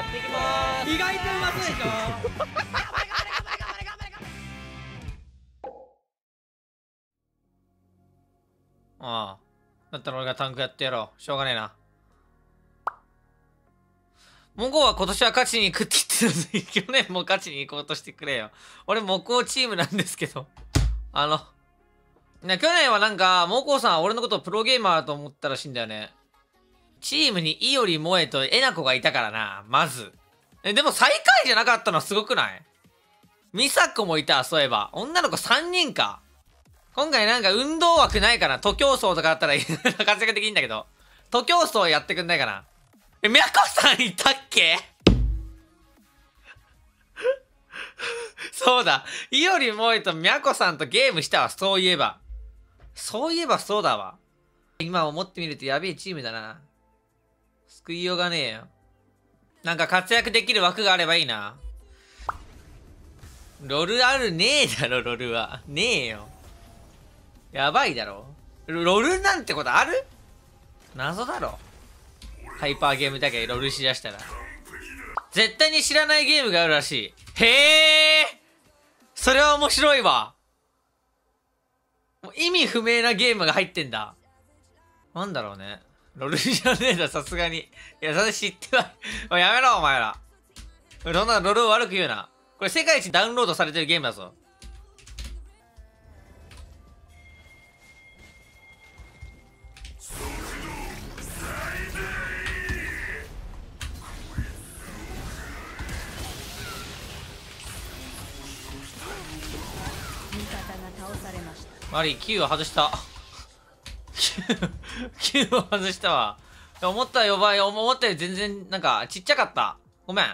やっていきます。意外とうまそうでしょ？ああだったら俺がタンクやってやろうしょうがねえなモコは今年は勝ちに行くって言ってたのに去年も勝ちに行こうとしてくれよ俺モコチームなんですけどあのな去年はなんかモコさんは俺のことをプロゲーマーだと思ったらしいんだよねチームにイオリ萌えとえなこがいたからなまずえでも最下位じゃなかったのはすごくない？ミサコもいたそういえば女の子3人か今回なんか運動枠ないかな？徒競走とかあったら 活躍できんだけど。徒競走やってくんないかな？え、みやこさんいたっけ？そうだ。いおりもえとみやこさんとゲームしたわ。そういえば。そういえばそうだわ。今思ってみるとやべえチームだな。救いようがねえよ。なんか活躍できる枠があればいいな。ロルあるねえだろ、ロルは。ねえよ。やばいだろロルなんてことある？謎だろハイパーゲームだけロルしだしたら。絶対に知らないゲームがあるらしい。へえそれは面白いわ。意味不明なゲームが入ってんだ。なんだろうね。ロルじゃねえだ、さすがに。いや、それ知っては、おいやめろ、お前ら。そんなロルを悪く言うな。これ世界一ダウンロードされてるゲームだぞ。マリー、9を外した。9を外したわ。思ったよばい、思ったより全然、なんか、ちっちゃかった。ごめん。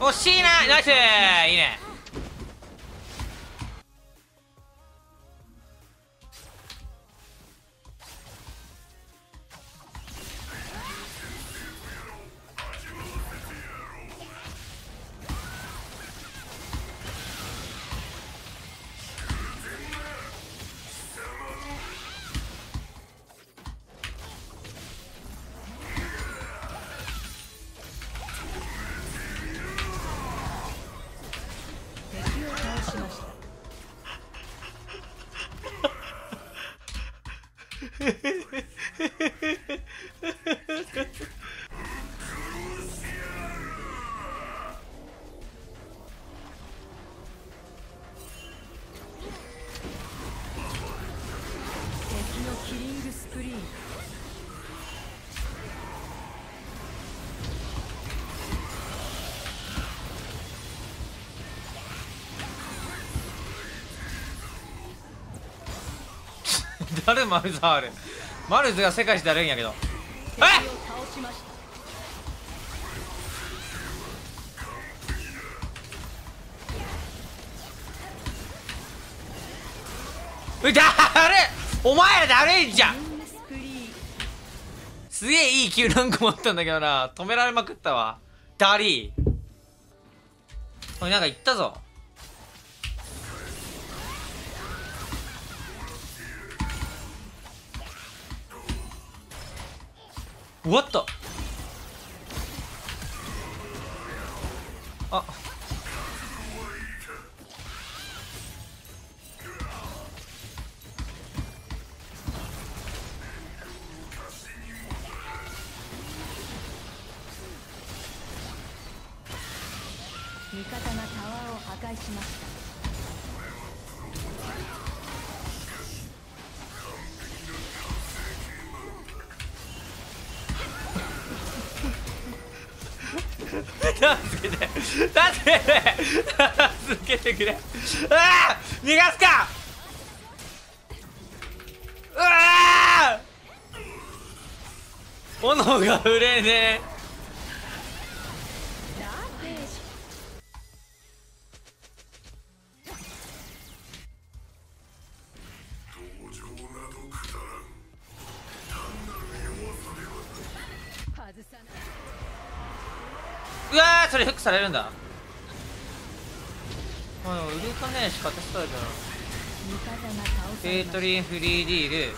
惜しいなナイスいいね誰マルズあるマルズが世界一だるいんやけど。敵を倒しましたえだるお前らだるいんじゃん！キリングスプリーンすげえいい球何個持ったんだけどな。止められまくったわ。ダリーおいなんか言ったぞ。終わった。あ。味方がタワーを破壊しました。助けて助けてくれ。ああ逃がすか。うわ炎が触れねえ。されるんだ。おいおいウルカねしか私そうじゃん。味方が倒さケイトリンフリーディール。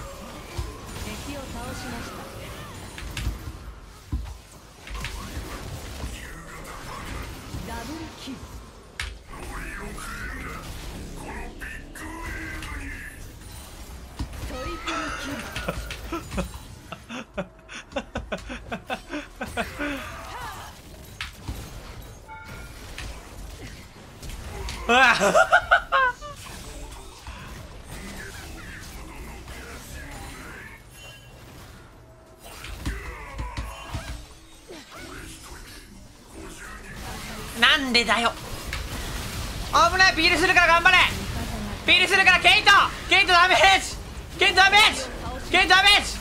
敵を倒しました。ダブルキル。トリプルキル なんでだよ。危ない。ピールするから頑張れ。ピールするからケイト。ケイトダメージ。ケイトダメージ。ケイトダメージ。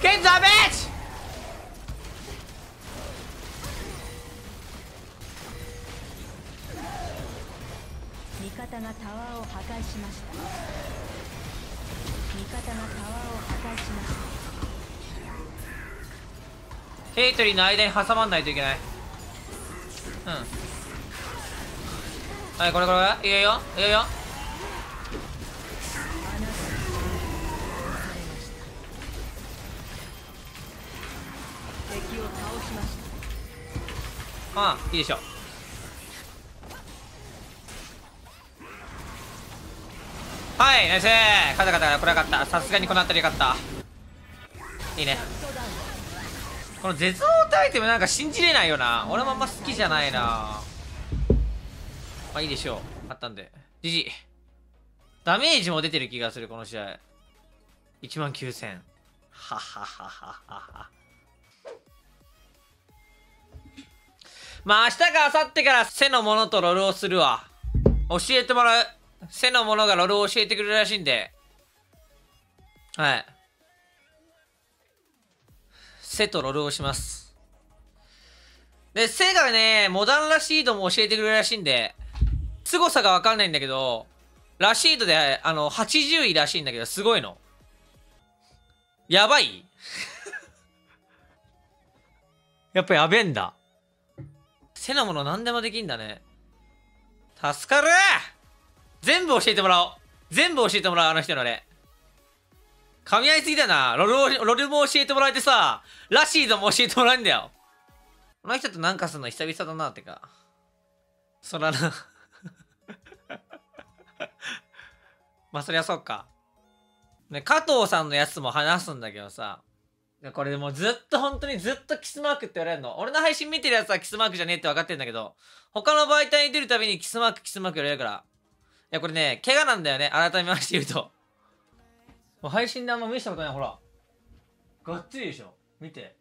ケイトダメージ。方がタワーを破壊しました。味方がタワーを破壊しました。ケイトリンの間に挟まんないといけない。うん。はいこれこれいいよ。いいよ。いいよあああいいでしょはいナイス。勝った勝ったこれは勝った。さすがにこの辺り勝った。いいね。この絶望アイテムなんか信じれないよな。俺もあんま好きじゃないな。まあいいでしょう。あったんで。GG ダメージも出てる気がするこの試合。1万9000ははははは。まあ明日か明後日から背のものとロールをするわ。教えてもらう。背のものがロールを教えてくれるらしいんで。はい。背とロールをします。で、背がね、モダンラシードも教えてくれるらしいんで、凄さがわかんないんだけど、ラシードで、あの、80位らしいんだけど、すごいの。やばい？やっぱやべえんだ。背のもの何でもできんだね。助かる全部教えてもらおう。全部教えてもらう、あの人のね。噛み合いすぎだな。ロル、ロルも教えてもらえてさ、ラシードも教えてもらえんだよ。この人となんかするの久々だなってか。そらな。まあそりゃそうか。ね、加藤さんのやつも話すんだけどさ。これでもうずっと本当にずっとキスマークって言われるの。俺の配信見てるやつはキスマークじゃねえって分かってんだけど、他の媒体に出るたびにキスマークキスマーク言われるから。やこれね、怪我なんだよね。改めまして言うと。もう配信であんま見せたことない。ほら。がっつりでしょ。見て。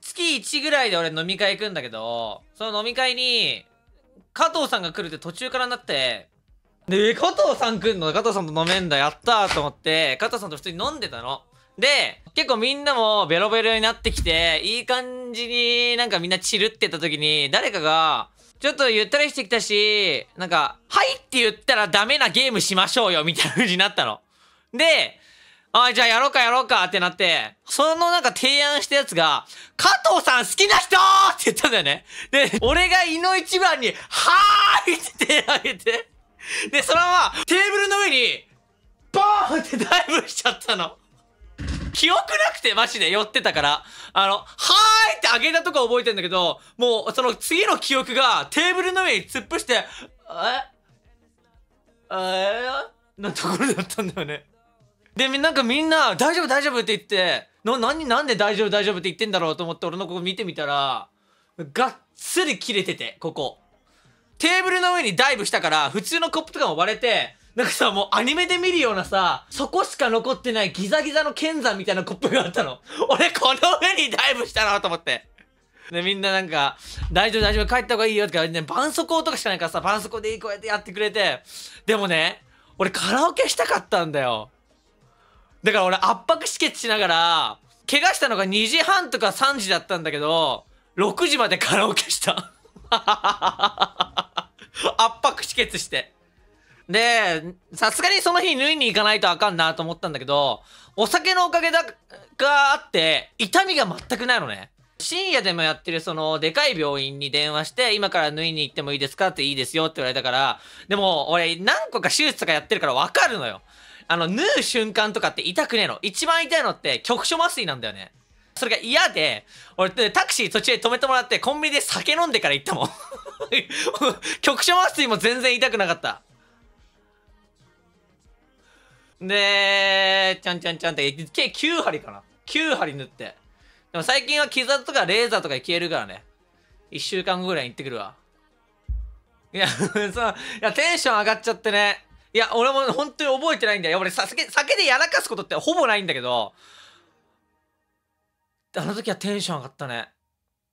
月1ぐらいで俺飲み会行くんだけど、その飲み会に、加藤さんが来るって途中からなって、で、加藤さん来んの？加藤さんと飲めんだ、やったーと思って、加藤さんと普通に飲んでたの。で、結構みんなもベロベロになってきて、いい感じになんかみんなチルってた時に、誰かが、ちょっとゆったりしてきたし、なんか、はいって言ったらダメなゲームしましょうよ、みたいな風になったの。で、あじゃあやろうかやろうかってなって、そのなんか提案したやつが、加藤さん好きな人って言ったんだよね。で、俺が胃の一番に、はーいって手挙げて、で、そのままテーブルの上に、ボーンってダイブしちゃったの。記憶なくてマジで寄ってたから、あの、はーいって上げたとこ覚えてんだけど、もうその次の記憶がテーブルの上に突っ伏して、え？え？なところだったんだよね。で、なんかみんな、大丈夫大丈夫って言って、な、何、なんで大丈夫大丈夫って言ってんだろうと思って俺のここ見てみたら、がっつり切れてて、ここ。テーブルの上にダイブしたから、普通のコップとかも割れて、なんかさ、もうアニメで見るようなさ、そこしか残ってないギザギザの剣山みたいなコップがあったの。俺この上にダイブしたなと思って。で、みんななんか、大丈夫大丈夫帰った方がいいよとか、ね、絆創膏とかしかないからさ、絆創膏でいいこうやってやってくれて。でもね、俺カラオケしたかったんだよ。だから俺圧迫止血しながら、怪我したのが2時半とか3時だったんだけど、6時までカラオケした。圧迫止血して。で、さすがにその日縫いに行かないとあかんなと思ったんだけど、お酒のおかげだがあって、痛みが全くないのね。深夜でもやってるそのでかい病院に電話して、今から縫いに行ってもいいですかっていいですよって言われたから、でも俺何個か手術とかやってるからわかるのよ。あの、縫う瞬間とかって痛くねえの。一番痛いのって局所麻酔なんだよね。それが嫌で、俺でタクシー途中で止めてもらってコンビニで酒飲んでから行ったもん。局所麻酔も全然痛くなかった。で、ちゃんちゃんちゃんって、計9針かな。9針塗って。でも最近は傷とかレーザーとかで消えるからね。1週間後ぐらい行ってくるわ。いや、そう、いや、テンション上がっちゃってね。いや、俺も本当に覚えてないんだよ。俺酒、酒でやらかすことってほぼないんだけど、あの時はテンション上がったね。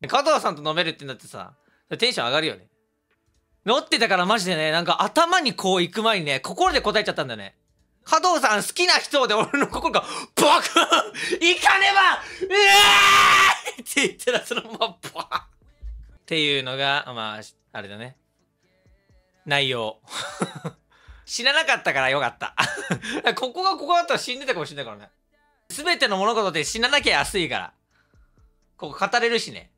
加藤さんと飲めるってなってさ、テンション上がるよね。乗ってたからマジでね、なんか頭にこう行く前にね、心で答えちゃったんだよね。加藤さん好きな人で俺の心がバク行かねばうわーって言ったらそのままバーっていうのが、まあ、あれだね。内容。死ななかったからよかった。ここがここだったら死んでたかもしれないからね。すべての物事って死ななきゃ安いから。ここ語れるしね。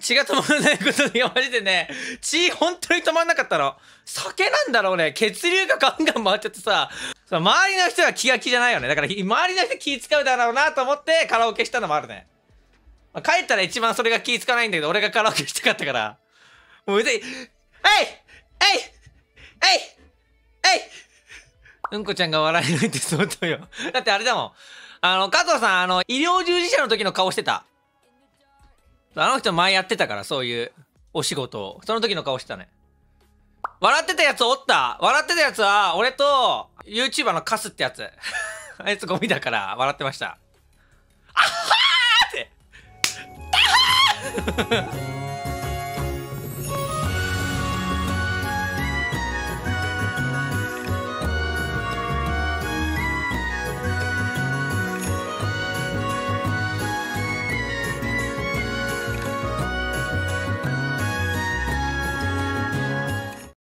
血が止まらないことに、マジでね、血本当に止まんなかったの。酒なんだろうね。血流がガンガン回っちゃってさ、その周りの人が気が気じゃないよね。だから、周りの人気使うだろうなと思ってカラオケしたのもあるね。まあ帰ったら一番それが気使わないんだけど、俺がカラオケしたかったから。もう腕、えいえいえいえいうんこちゃんが笑えないって相当よ。だってあれだもん。あの、加藤さん、あの、医療従事者の時の顔してた。あの人前やってたから、そういうお仕事を。その時の顔してたね。笑ってたやつおった笑ってたやつは、俺と、YouTuber のカスってやつ。あいつゴミだから、笑ってました。あっはーって。あはー